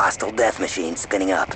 Hostile death machine spinning up.